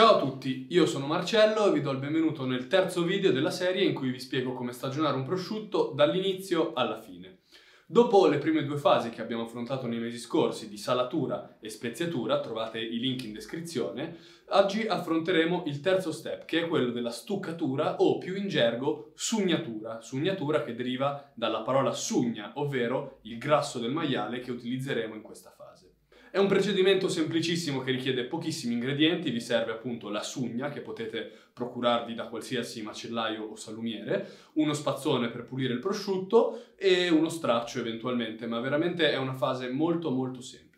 Ciao a tutti, io sono Marcello e vi do il benvenuto nel terzo video della serie in cui vi spiego come stagionare un prosciutto dall'inizio alla fine. Dopo le prime due fasi che abbiamo affrontato nei mesi scorsi di salatura e speziatura, trovate i link in descrizione, oggi affronteremo il terzo step che è quello della stuccatura o più in gergo sugnatura, sugnatura che deriva dalla parola sugna, ovvero il grasso del maiale che utilizzeremo in questa fase. È un procedimento semplicissimo che richiede pochissimi ingredienti, vi serve appunto la sugna che potete procurarvi da qualsiasi macellaio o salumiere, uno spazzone per pulire il prosciutto e uno straccio eventualmente, ma veramente è una fase molto molto semplice.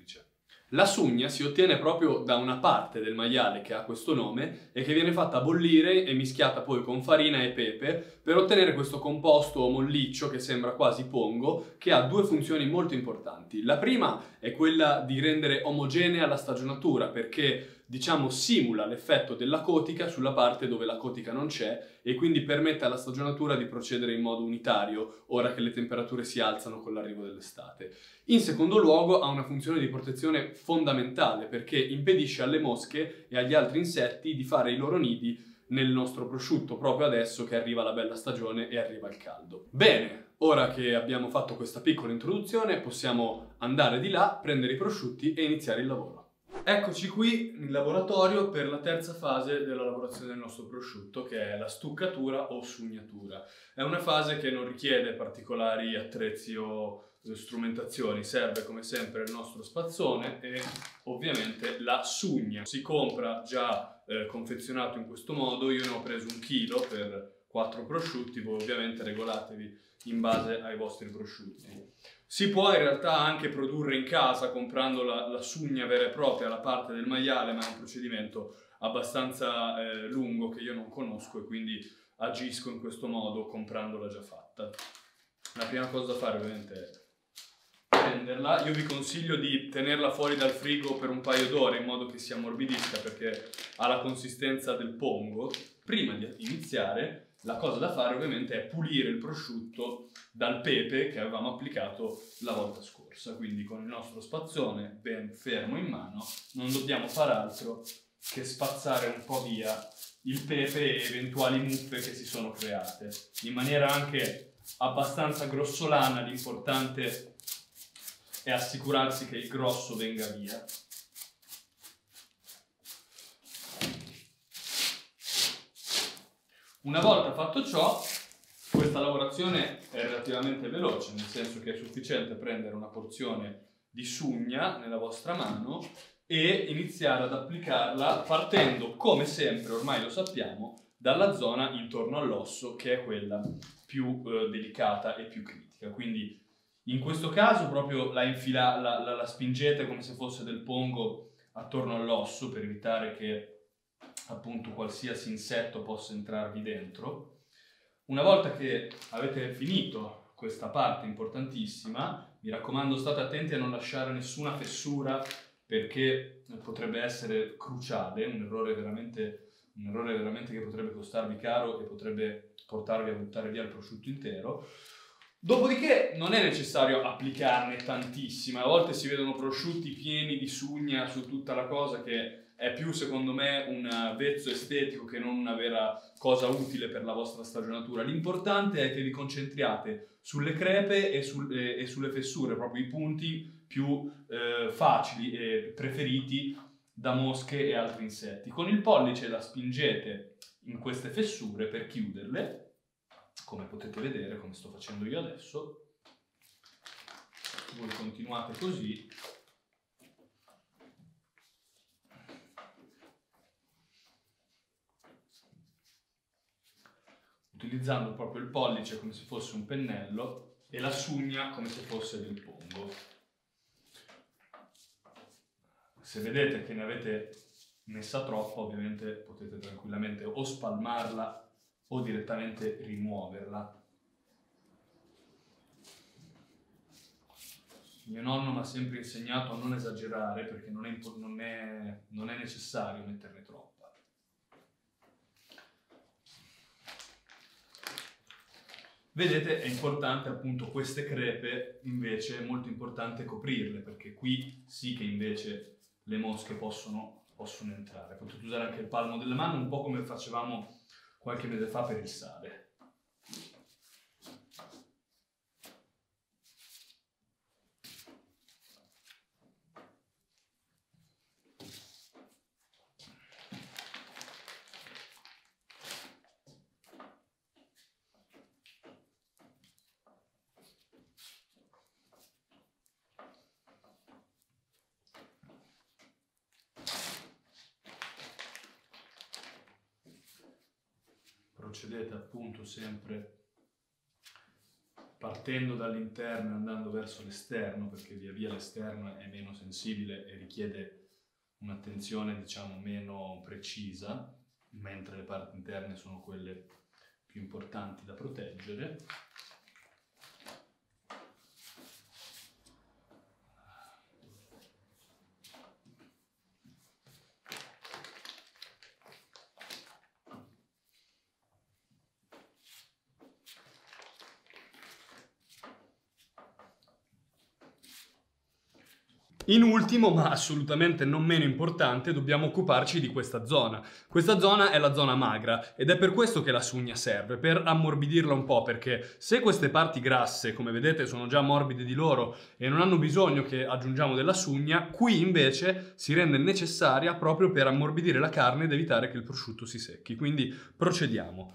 La sugna si ottiene proprio da una parte del maiale che ha questo nome e che viene fatta bollire e mischiata poi con farina e pepe per ottenere questo composto molliccio che sembra quasi pongo che ha due funzioni molto importanti. La prima è quella di rendere omogenea la stagionatura perché diciamo simula l'effetto della cotica sulla parte dove la cotica non c'è e quindi permette alla stagionatura di procedere in modo unitario ora che le temperature si alzano con l'arrivo dell'estate. In secondo luogo ha una funzione di protezione fondamentale perché impedisce alle mosche e agli altri insetti di fare i loro nidi nel nostro prosciutto proprio adesso che arriva la bella stagione e arriva il caldo. Bene, ora che abbiamo fatto questa piccola introduzione possiamo andare di là, prendere i prosciutti e iniziare il lavoro. Eccoci qui in laboratorio per la terza fase della lavorazione del nostro prosciutto, che è la stuccatura o sugnatura. È una fase che non richiede particolari attrezzi o strumentazioni, serve come sempre il nostro spazzone e ovviamente la sugna. Si compra già eh, confezionato in questo modo, io ne ho preso un chilo per quattro prosciutti, voi ovviamente regolatevi in base ai vostri prosciutti. Si può in realtà anche produrre in casa comprando la, la sugna vera e propria, la parte del maiale, ma è un procedimento abbastanza eh, lungo che io non conosco e quindi agisco in questo modo comprandola già fatta. La prima cosa da fare ovviamente è prenderla. Io vi consiglio di tenerla fuori dal frigo per un paio d'ore in modo che si ammorbidisca perché ha la consistenza del pongo. Prima di iniziare la cosa da fare ovviamente è pulire il prosciutto dal pepe che avevamo applicato la volta scorsa. Quindi con il nostro spazzone ben fermo in mano non dobbiamo fare altro che spazzare un po' via il pepe e eventuali muffe che si sono create in maniera anche abbastanza grossolana. L'importante è assicurarsi che il grosso venga via. Una volta fatto ciò, questa lavorazione è relativamente veloce, nel senso che è sufficiente prendere una porzione di sugna nella vostra mano e iniziare ad applicarla partendo, come sempre, ormai lo sappiamo, dalla zona intorno all'osso, che è quella più eh, delicata e più critica. Quindi in questo caso proprio la, infila, la, la, la spingete come se fosse del pongo attorno all'osso per evitare che appunto qualsiasi insetto possa entrarvi dentro. Una volta che avete finito questa parte importantissima, mi raccomando state attenti a non lasciare nessuna fessura perché potrebbe essere cruciale, un errore veramente, un errore veramente che potrebbe costarvi caro e potrebbe portarvi a buttare via il prosciutto intero. Dopodiché non è necessario applicarne tantissima, a volte si vedono prosciutti pieni di sugna su tutta la cosa che è più secondo me un vezzo estetico che non una vera cosa utile per la vostra stagionatura. L'importante è che vi concentriate sulle crepe e, sul, e, e sulle fessure, proprio i punti più eh, facili e preferiti da mosche e altri insetti. Con il pollice la spingete in queste fessure per chiuderle, come potete vedere, come sto facendo io adesso. Voi continuate così utilizzando proprio il pollice come se fosse un pennello e la sugna come se fosse del pongo. Se vedete che ne avete messa troppa, ovviamente potete tranquillamente o spalmarla o direttamente rimuoverla. Mio nonno mi ha sempre insegnato a non esagerare perché non è, non è, non è necessario metterne troppo. Vedete è importante appunto queste crepe invece è molto importante coprirle perché qui sì che invece le mosche possono possono entrare. Potete usare anche il palmo delle mani, un po' come facevamo qualche mese fa per il sale. Procedete appunto sempre partendo dall'interno e andando verso l'esterno, perché via via l'esterno è meno sensibile e richiede un'attenzione diciamo meno precisa, mentre le parti interne sono quelle più importanti da proteggere. In ultimo, ma assolutamente non meno importante, dobbiamo occuparci di questa zona. Questa zona è la zona magra ed è per questo che la sugna serve, per ammorbidirla un po', perché se queste parti grasse, come vedete, sono già morbide di loro e non hanno bisogno che aggiungiamo della sugna, qui invece si rende necessaria proprio per ammorbidire la carne ed evitare che il prosciutto si secchi. Quindi procediamo.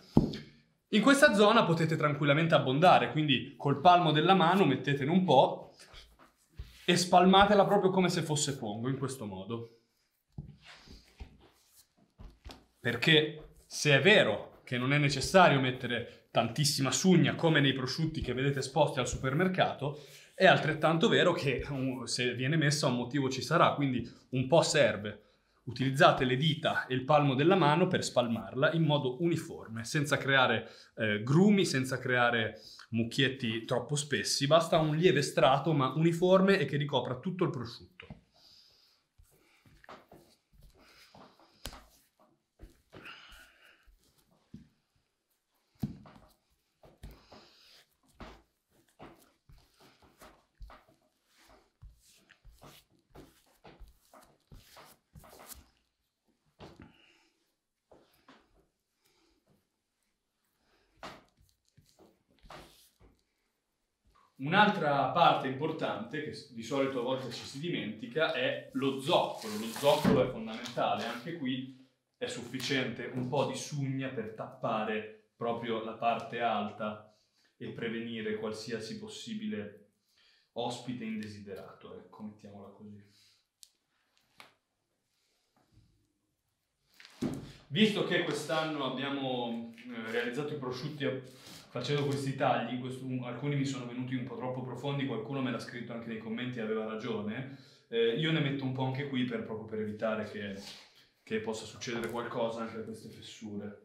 In questa zona potete tranquillamente abbondare, quindi col palmo della mano mettetene un po' e spalmatela proprio come se fosse pongo, in questo modo. Perché se è vero che non è necessario mettere tantissima sugna come nei prosciutti che vedete esposti al supermercato, è altrettanto vero che se viene messa un motivo ci sarà, quindi un po' serve. Utilizzate le dita e il palmo della mano per spalmarla in modo uniforme, senza creare eh, grumi, senza creare mucchietti troppo spessi, basta un lieve strato ma uniforme e che ricopra tutto il prosciutto. Un'altra parte importante, che di solito a volte ci si dimentica, è lo zoccolo. Lo zoccolo è fondamentale, anche qui è sufficiente un po' di sugna per tappare proprio la parte alta e prevenire qualsiasi possibile ospite indesiderato, ecco, mettiamola così. Visto che quest'anno abbiamo eh, realizzato i prosciutti facendo questi tagli, questo, alcuni mi sono venuti un po' troppo profondi, qualcuno me l'ha scritto anche nei commenti e aveva ragione, eh, io ne metto un po' anche qui per, proprio per evitare che, che possa succedere qualcosa anche da queste fessure.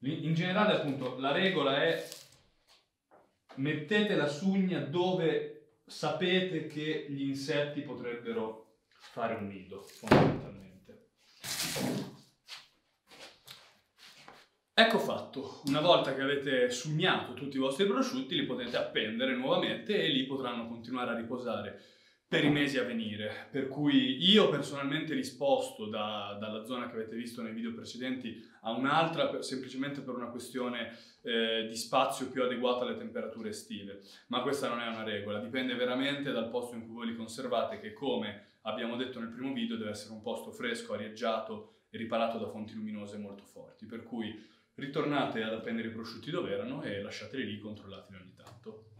In generale appunto la regola è mettete la sugna dove sapete che gli insetti potrebbero fare un nido, fondamentalmente. Ecco fatto, una volta che avete sugnato tutti i vostri prosciutti li potete appendere nuovamente e lì potranno continuare a riposare per i mesi a venire. Per cui io personalmente li sposto da, dalla zona che avete visto nei video precedenti a un'altra per, semplicemente per una questione eh, di spazio più adeguato alle temperature estive. Ma questa non è una regola, dipende veramente dal posto in cui voi li conservate che come abbiamo detto nel primo video deve essere un posto fresco, arieggiato e riparato da fonti luminose molto forti. Per cui ritornate ad appendere i prosciutti dove erano e lasciateli lì, controllateli ogni tanto.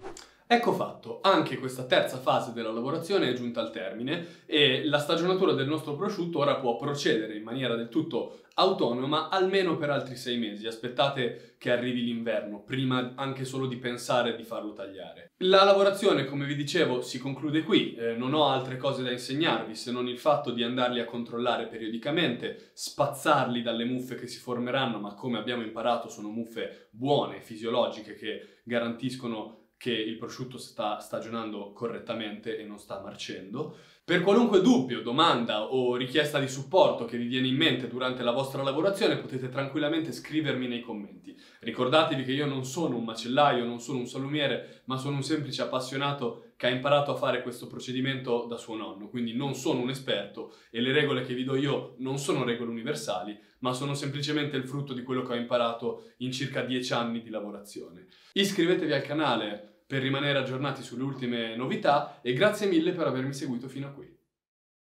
Ecco fatto, anche questa terza fase della lavorazione è giunta al termine e la stagionatura del nostro prosciutto ora può procedere in maniera del tutto autonoma almeno per altri sei mesi. Aspettate che arrivi l'inverno, prima anche solo di pensare di farlo tagliare. La lavorazione, come vi dicevo, si conclude qui. Eh, non ho altre cose da insegnarvi se non il fatto di andarli a controllare periodicamente, spazzarli dalle muffe che si formeranno, ma come abbiamo imparato sono muffe buone, fisiologiche, che garantiscono che il prosciutto sta stagionando correttamente e non sta marcendo. Per qualunque dubbio, domanda o richiesta di supporto che vi viene in mente durante la vostra lavorazione potete tranquillamente scrivermi nei commenti. Ricordatevi che io non sono un macellaio, non sono un salumiere, ma sono un semplice appassionato che ha imparato a fare questo procedimento da suo nonno, quindi non sono un esperto e le regole che vi do io non sono regole universali, ma sono semplicemente il frutto di quello che ho imparato in circa 10 anni di lavorazione. Iscrivetevi al canale per rimanere aggiornati sulle ultime novità e grazie mille per avermi seguito fino a qui.